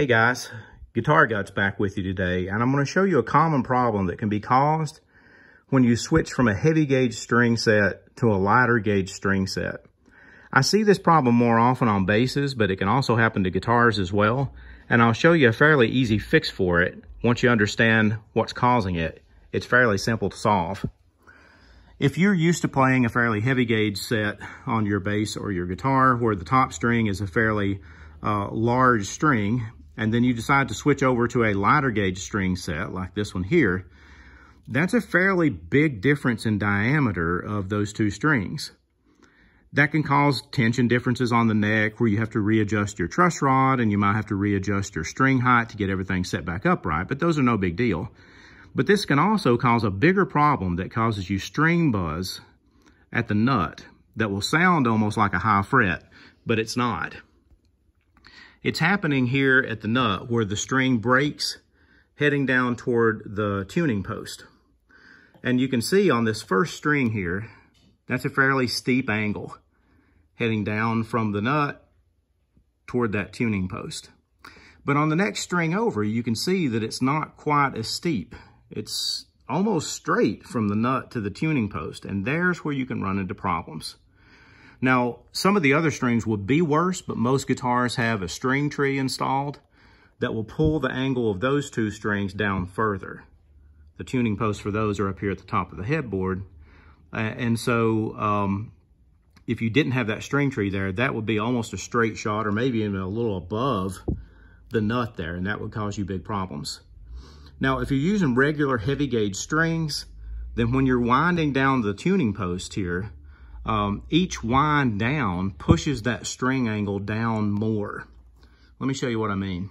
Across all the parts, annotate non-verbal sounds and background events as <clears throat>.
Hey guys, Guitar Guts back with you today, and I'm going to show you a common problem that can be caused when you switch from a heavy gauge string set to a lighter gauge string set. I see this problem more often on basses, but it can also happen to guitars as well, and I'll show you a fairly easy fix for it once you understand what's causing it. It's fairly simple to solve. If you're used to playing a fairly heavy gauge set on your bass or your guitar where the top string is a fairly uh, large string and then you decide to switch over to a lighter gauge string set like this one here, that's a fairly big difference in diameter of those two strings. That can cause tension differences on the neck where you have to readjust your truss rod and you might have to readjust your string height to get everything set back up right, but those are no big deal. But this can also cause a bigger problem that causes you string buzz at the nut that will sound almost like a high fret, but it's not. It's happening here at the nut where the string breaks heading down toward the tuning post. And you can see on this first string here, that's a fairly steep angle heading down from the nut toward that tuning post. But on the next string over, you can see that it's not quite as steep. It's almost straight from the nut to the tuning post, and there's where you can run into problems. Now, some of the other strings would be worse, but most guitars have a string tree installed that will pull the angle of those two strings down further. The tuning posts for those are up here at the top of the headboard. And so um, if you didn't have that string tree there, that would be almost a straight shot or maybe even a little above the nut there, and that would cause you big problems. Now, if you're using regular heavy gauge strings, then when you're winding down the tuning post here, um, each wind down pushes that string angle down more. Let me show you what I mean.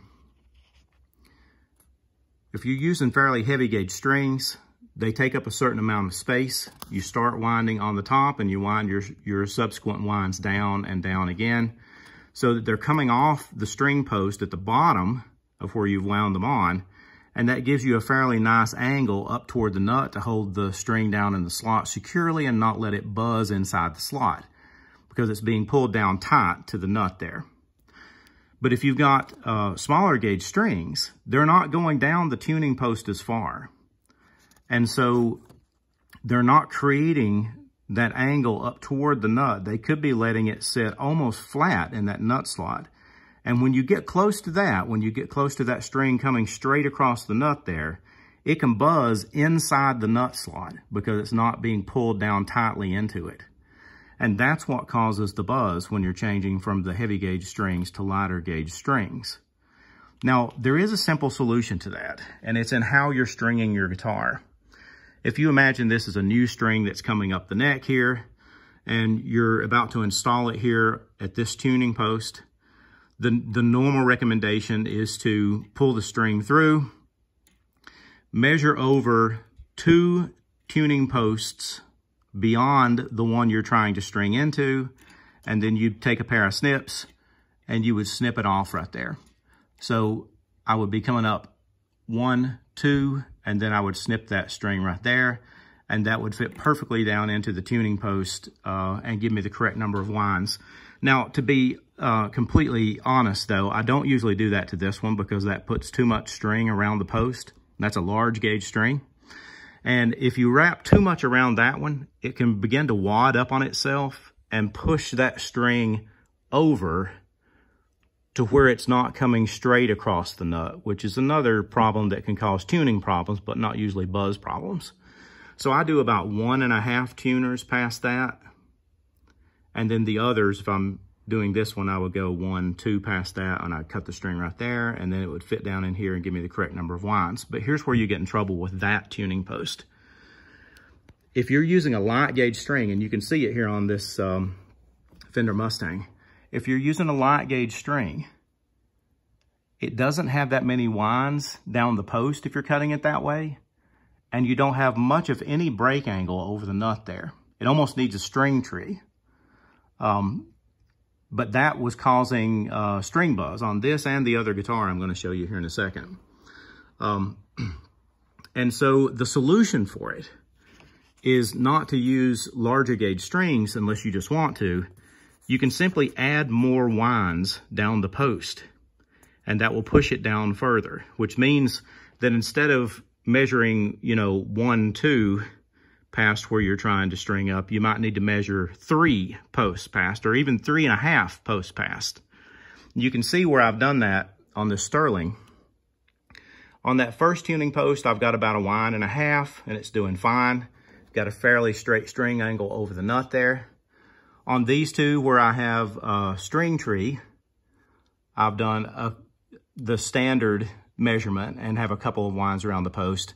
If you're using fairly heavy gauge strings, they take up a certain amount of space. You start winding on the top and you wind your, your subsequent winds down and down again so that they're coming off the string post at the bottom of where you've wound them on and that gives you a fairly nice angle up toward the nut to hold the string down in the slot securely and not let it buzz inside the slot because it's being pulled down tight to the nut there. But if you've got uh, smaller gauge strings, they're not going down the tuning post as far. And so they're not creating that angle up toward the nut. They could be letting it sit almost flat in that nut slot. And when you get close to that, when you get close to that string coming straight across the nut there, it can buzz inside the nut slot because it's not being pulled down tightly into it. And that's what causes the buzz when you're changing from the heavy gauge strings to lighter gauge strings. Now, there is a simple solution to that, and it's in how you're stringing your guitar. If you imagine this is a new string that's coming up the neck here, and you're about to install it here at this tuning post, the, the normal recommendation is to pull the string through, measure over two tuning posts beyond the one you're trying to string into, and then you take a pair of snips and you would snip it off right there. So I would be coming up one, two, and then I would snip that string right there, and that would fit perfectly down into the tuning post uh, and give me the correct number of winds. Now, to be uh, completely honest, though, I don't usually do that to this one because that puts too much string around the post. That's a large gauge string. And if you wrap too much around that one, it can begin to wad up on itself and push that string over to where it's not coming straight across the nut, which is another problem that can cause tuning problems, but not usually buzz problems. So I do about one and a half tuners past that. And then the others, if I'm doing this one, I would go one, two past that, and I'd cut the string right there, and then it would fit down in here and give me the correct number of winds. But here's where you get in trouble with that tuning post. If you're using a light gauge string, and you can see it here on this um, Fender Mustang, if you're using a light gauge string, it doesn't have that many winds down the post if you're cutting it that way, and you don't have much of any break angle over the nut there. It almost needs a string tree. Um, but that was causing uh, string buzz on this and the other guitar I'm going to show you here in a second. Um, <clears throat> and so the solution for it is not to use larger gauge strings unless you just want to. You can simply add more winds down the post. and that will push it down further, which means that instead of measuring, you know, one, two past where you're trying to string up, you might need to measure three posts past or even three and a half posts past. You can see where I've done that on the Sterling. On that first tuning post, I've got about a wine and a half and it's doing fine. Got a fairly straight string angle over the nut there. On these two where I have a string tree, I've done a, the standard measurement and have a couple of wines around the post.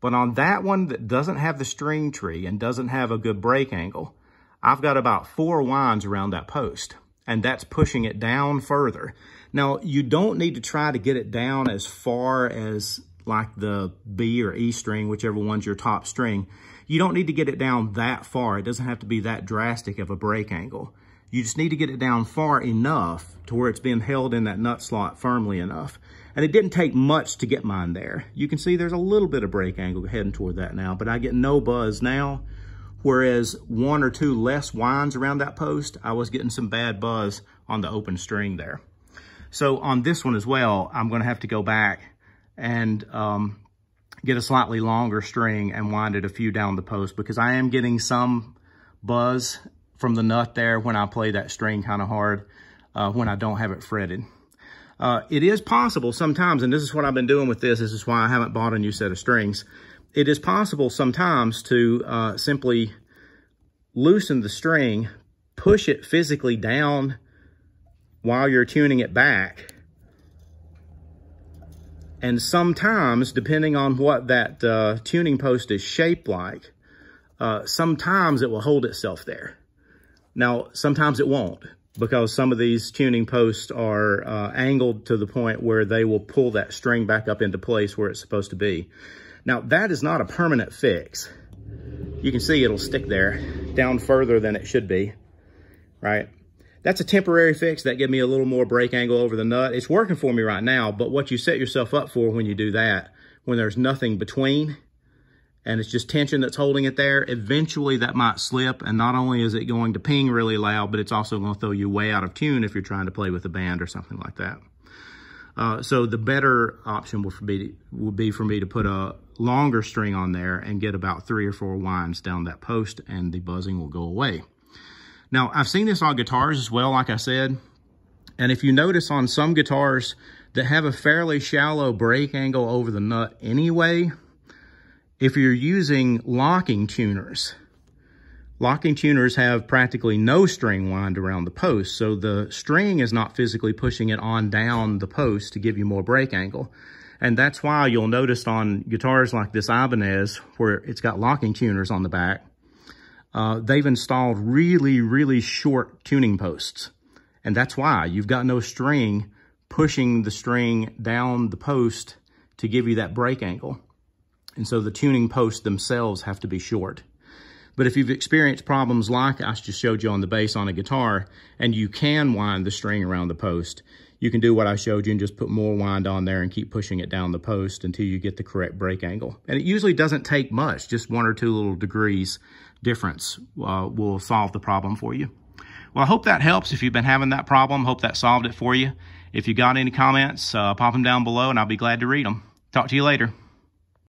But on that one that doesn't have the string tree and doesn't have a good break angle, I've got about four winds around that post and that's pushing it down further. Now, you don't need to try to get it down as far as like the B or E string, whichever one's your top string. You don't need to get it down that far. It doesn't have to be that drastic of a break angle. You just need to get it down far enough to where it's being held in that nut slot firmly enough. And it didn't take much to get mine there. You can see there's a little bit of break angle heading toward that now, but I get no buzz now. Whereas one or two less winds around that post, I was getting some bad buzz on the open string there. So on this one as well, I'm gonna have to go back and um, get a slightly longer string and wind it a few down the post because I am getting some buzz from the nut there when I play that string kind of hard uh, when I don't have it fretted. Uh, it is possible sometimes, and this is what I've been doing with this, this is why I haven't bought a new set of strings, it is possible sometimes to uh, simply loosen the string, push it physically down while you're tuning it back. And sometimes, depending on what that uh, tuning post is shaped like, uh, sometimes it will hold itself there. Now, sometimes it won't because some of these tuning posts are uh, angled to the point where they will pull that string back up into place where it's supposed to be. Now, that is not a permanent fix. You can see it'll stick there down further than it should be, right? That's a temporary fix. That give me a little more break angle over the nut. It's working for me right now, but what you set yourself up for when you do that, when there's nothing between, and it's just tension that's holding it there, eventually that might slip, and not only is it going to ping really loud, but it's also going to throw you way out of tune if you're trying to play with a band or something like that. Uh, so the better option would be, would be for me to put a longer string on there and get about three or four winds down that post and the buzzing will go away. Now, I've seen this on guitars as well, like I said. And if you notice on some guitars that have a fairly shallow break angle over the nut anyway, if you're using locking tuners, Locking tuners have practically no string wind around the post, so the string is not physically pushing it on down the post to give you more break angle. And that's why you'll notice on guitars like this Ibanez, where it's got locking tuners on the back, uh, they've installed really, really short tuning posts. And that's why you've got no string pushing the string down the post to give you that break angle. And so the tuning posts themselves have to be short. But if you've experienced problems like I just showed you on the bass on a guitar, and you can wind the string around the post, you can do what I showed you and just put more wind on there and keep pushing it down the post until you get the correct break angle. And it usually doesn't take much, just one or two little degrees difference uh, will solve the problem for you. Well, I hope that helps. If you've been having that problem, hope that solved it for you. If you got any comments, uh, pop them down below and I'll be glad to read them. Talk to you later.